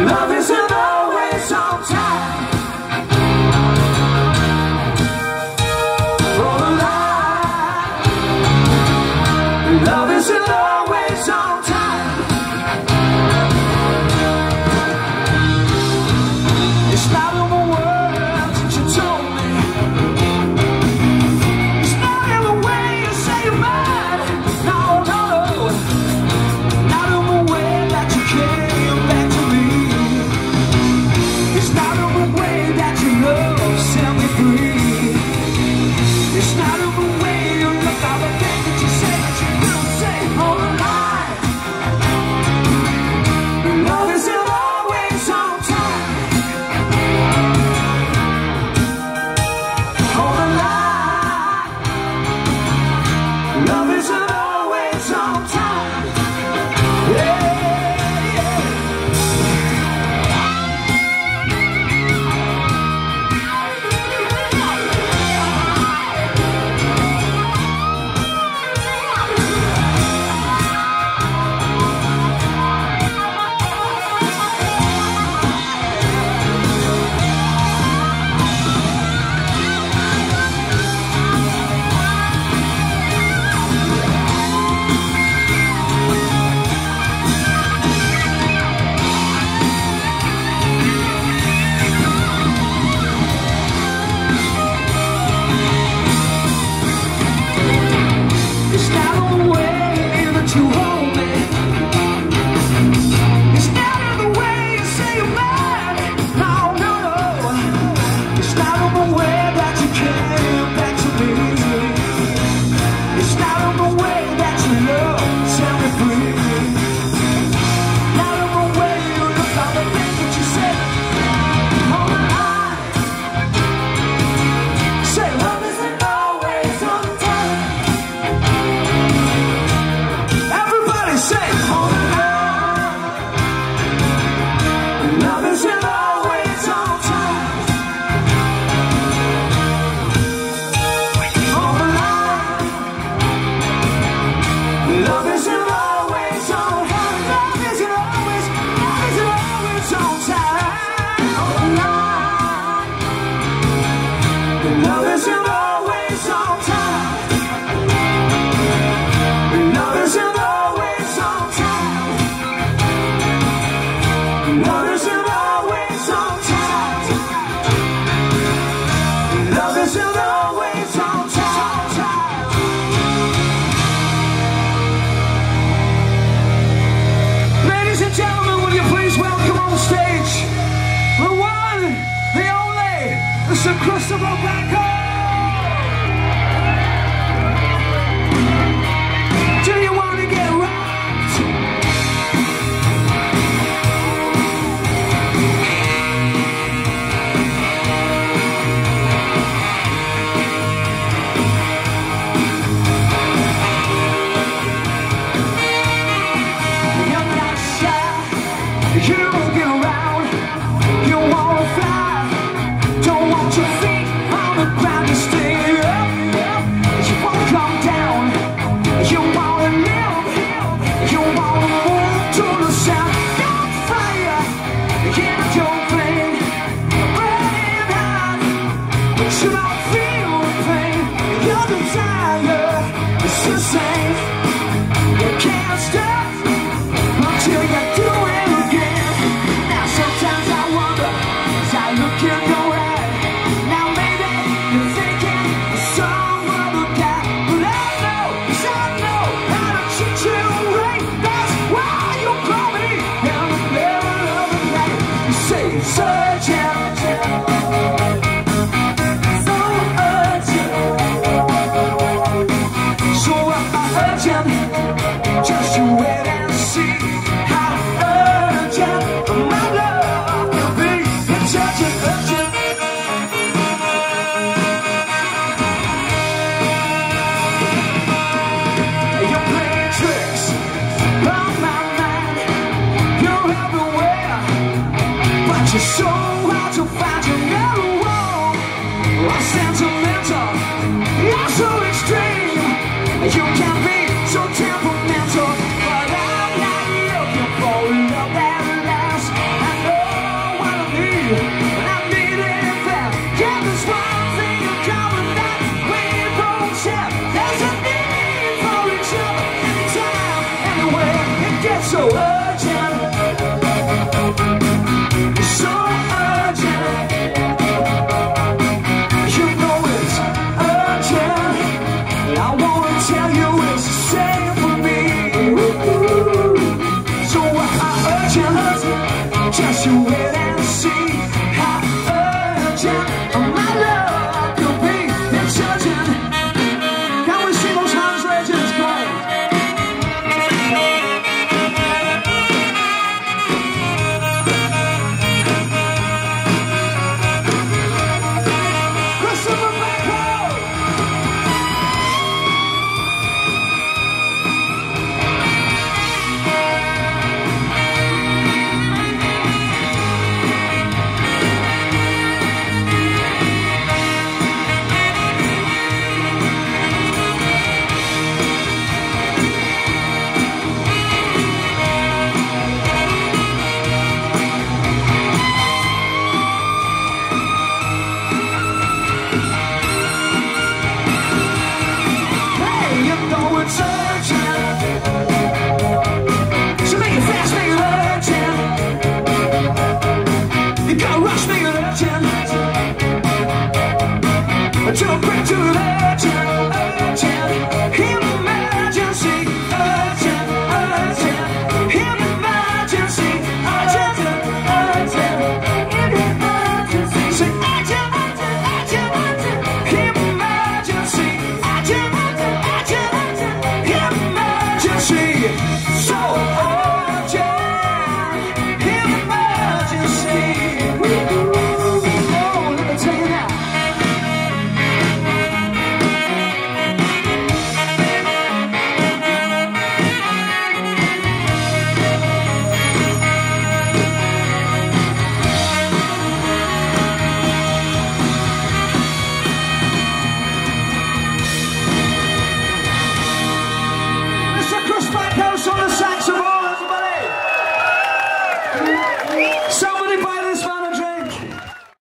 Love is enough. way that you came Just, just you wait. to the